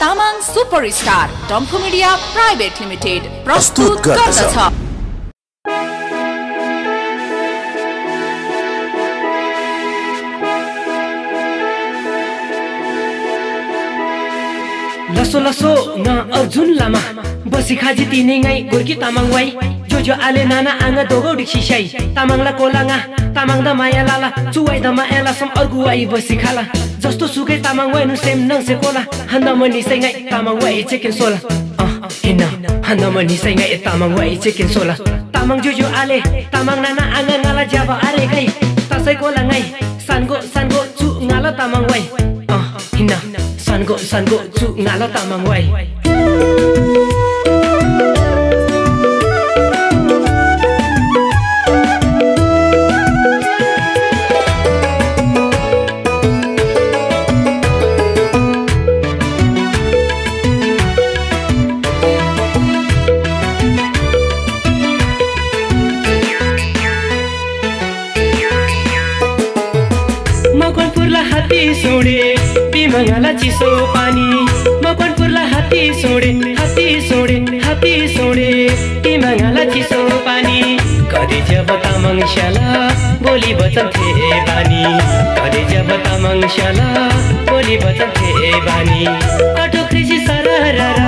Tamang super star Damphu media private limited प्रस्तुत गर्दछ। लसो लसो न अर्जुन लामा बसी खाजी तिने गोर्की तामाङ वाइ जो जो आले नाना आङा दोगौ डिक्सी साइ तामाङला कोलाङा तामाङ द माया लाला। चुवाइ द मायाला सम अर्गु वाइ बसी खाला। जस्तो सुकै तामाङ वाइ सेम नङ से कोला। हन्द सै ngay तामाङ वाइ चिकन सोला। अह हिन हन्द सै ngay तामाङ वाइ चिकन सोला। तामाङ जो जो आले तामाङ नाना आङा ngala जाबा आरे kai tasai kola ngay sango sango chu ngala tamang wai ah hina sango sango chu ngala मकनपुरला हात्ती सोडे बिमङ्गाला चिसो पानी मकनपुरला हात्ती सोडे हात्ती सोडे हात्ती सोडे बिमङ्गाला चिसो पानी कति जब तामाङ स्याला बोली बचन थे बानी. कति जब तामाङ स्याला बोली बचन थे बानी. अटो कृषि सररा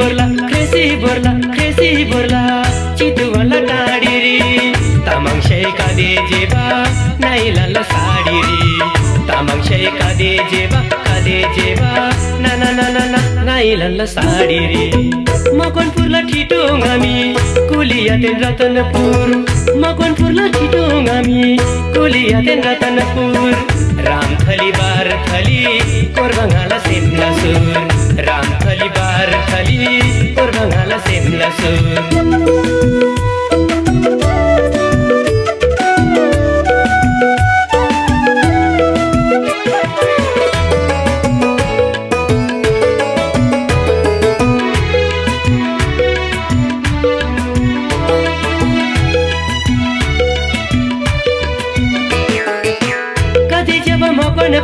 क्रेसी बोर्ला क्रेसी बोर्ला क्रेसी बोर्ला चितु भन्ला टाढी रे तामाङ शेका दे जेबा नाइ लाला साडी रे तामाङ शेका दे जेबा कादे जेबा ना ना ना ना ना नाइ लाला साडी रे मकनपुरला ठिटो गामी कुलिया तेन रतनपुर मकनपुरला ठिटो गामी कुलिया तेन रतनपुर राम थली बार थली कोरबङ्गाला सिमला सुर राम थली बार थली कोरबङ्गाला सिमला सुर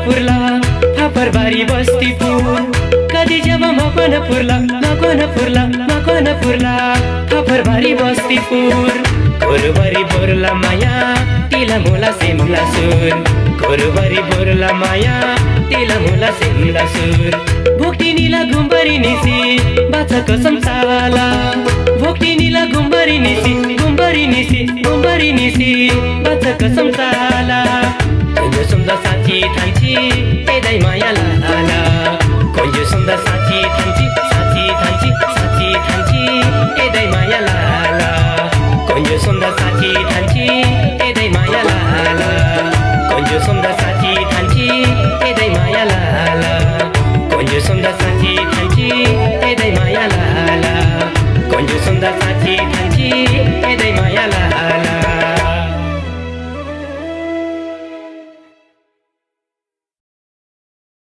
पुर्ला फापर बारी बस्ती पुर कति जब मकन पुर्ला मकन पुर्ला मकन पुर्ला फापर बारी बस्ती पुर बोर्ला माया तिला मुला सिमला सुर। गोरुबरी बोर्ला माया तिला मुला सिमला सुर। भोक्टी निला गुम्बरी निसी बाछा कसम चाला भोक्टी निला गुम्बरी निसी गुम्बरी निसी गुम्बरी निसी बाछा कसम चाला तिम्रो सुन्दा त्यही मायाला 你看今